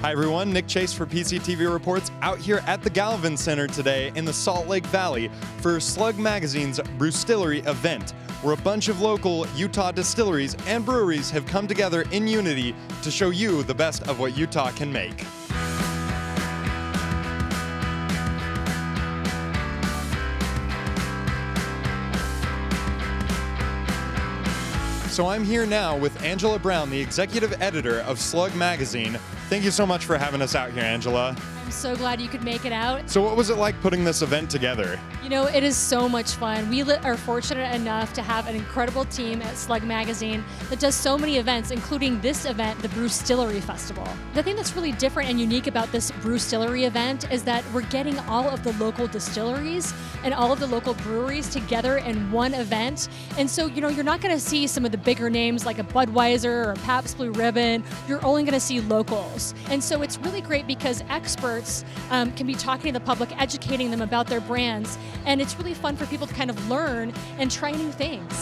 Hi everyone, Nick Chase for PCTV Reports out here at the Gallivan Center today in the Salt Lake Valley for Slug Magazine's Brewstillery event, where a bunch of local Utah distilleries and breweries have come together in unity to show you the best of what Utah can make. So I'm here now with Angela Brown, the executive editor of Slug Magazine. Thank you so much for having us out here, Angela. I'm so glad you could make it out. So, what was it like putting this event together? You know, it is so much fun. We are fortunate enough to have an incredible team at Slug Magazine that does so many events, including this event, the Brewstillery Festival. The thing that's really different and unique about this Brewstillery event is that we're getting all of the local distilleries and all of the local breweries together in one event. And so, you know, you're not going to see some of the bigger names like a Budweiser or a Pabst Blue Ribbon. You're only going to see locals. And so it's really great because experts experts um, can be talking to the public, educating them about their brands, and it's really fun for people to kind of learn and try new things.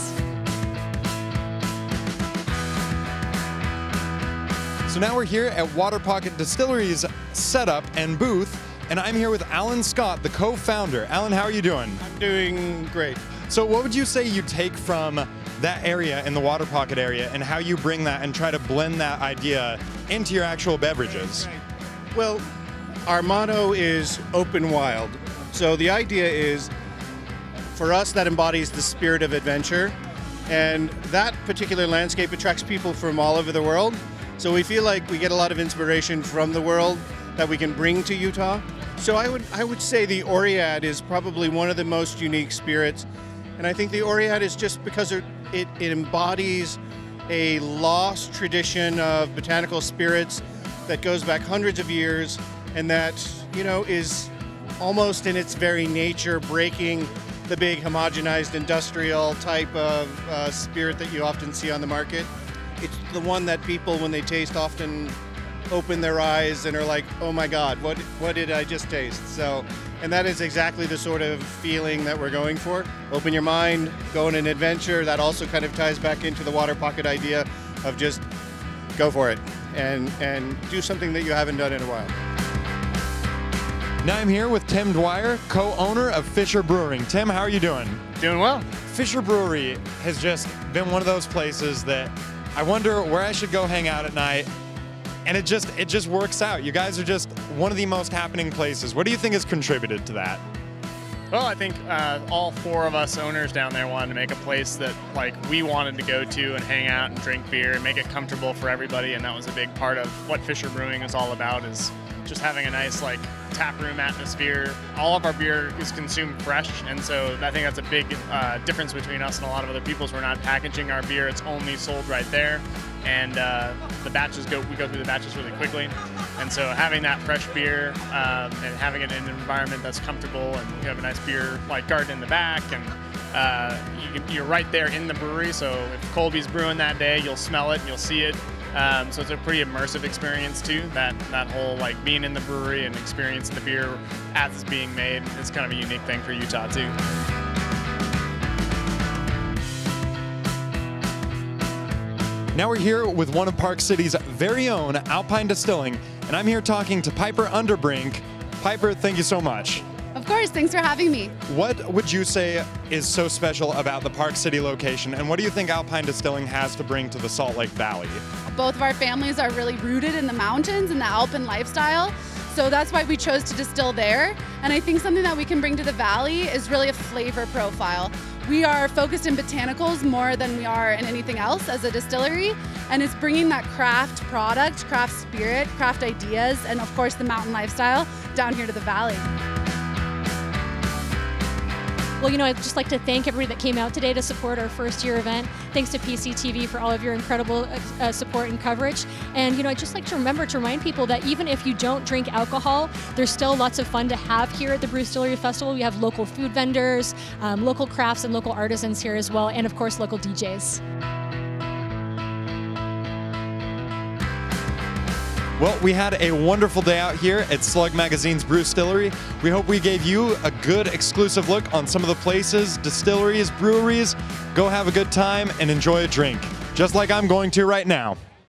So now we're here at Waterpocket Distillery's setup and booth, and I'm here with Alan Scott, the co-founder. Alan, how are you doing? I'm doing great. So what would you say you take from that area in the Waterpocket area and how you bring that and try to blend that idea into your actual beverages? Well, our motto is open wild. So the idea is for us that embodies the spirit of adventure. And that particular landscape attracts people from all over the world. So we feel like we get a lot of inspiration from the world that we can bring to Utah. So I would I would say the Oread is probably one of the most unique spirits. And I think the Oread is just because it, it, it embodies a lost tradition of botanical spirits that goes back hundreds of years and that, you know, is almost in its very nature breaking the big homogenized industrial type of uh, spirit that you often see on the market. It's the one that people, when they taste, often open their eyes and are like, "Oh my God, what what did I just taste?" So, and that is exactly the sort of feeling that we're going for. Open your mind, go on an adventure. That also kind of ties back into the water pocket idea of just go for it and and do something that you haven't done in a while. Now I'm here with Tim Dwyer, co-owner of Fisher Brewing. Tim, how are you doing? Doing well. Fisher Brewery has just been one of those places that I wonder where I should go hang out at night. And it just it just works out. You guys are just one of the most happening places. What do you think has contributed to that? Well, I think uh, all four of us owners down there wanted to make a place that like we wanted to go to and hang out and drink beer and make it comfortable for everybody, and that was a big part of what Fisher Brewing is all about. Is just having a nice like tap room atmosphere. All of our beer is consumed fresh, and so I think that's a big uh, difference between us and a lot of other people. we're not packaging our beer; it's only sold right there, and uh, the batches go. We go through the batches really quickly, and so having that fresh beer um, and having it in an environment that's comfortable, and you have a nice beer like garden in the back, and uh, you, are right there in the brewery. So if Colby's brewing that day, you'll smell it and you'll see it. Um, so it's a pretty immersive experience too. That that whole like being in the brewery and experiencing the beer as it's being made is kind of a unique thing for Utah too. Now we're here with one of Park City's very own Alpine Distilling, and I'm here talking to Piper Underbrink. Piper, thank you so much. Of course, thanks for having me. What would you say is so special about the Park City location, and what do you think Alpine Distilling has to bring to the Salt Lake Valley? Both of our families are really rooted in the mountains and the Alpine lifestyle. So that's why we chose to distill there. And I think something that we can bring to the valley is really a flavor profile. We are focused in botanicals more than we are in anything else as a distillery. And it's bringing that craft product, craft spirit, craft ideas, and of course the mountain lifestyle down here to the valley. Well, you know, I'd just like to thank everybody that came out today to support our first year event. Thanks to PCTV for all of your incredible uh, uh, support and coverage. And, you know, I'd just like to remember to remind people that even if you don't drink alcohol, there's still lots of fun to have here at the Brewstillery Festival. We have local food vendors, um, local crafts, and local artisans here as well, and of course, local DJs. Well, we had a wonderful day out here at Slug Magazine's Brewstillery. We hope we gave you a good exclusive look on some of the places, distilleries, breweries. Go have a good time and enjoy a drink, just like I'm going to right now.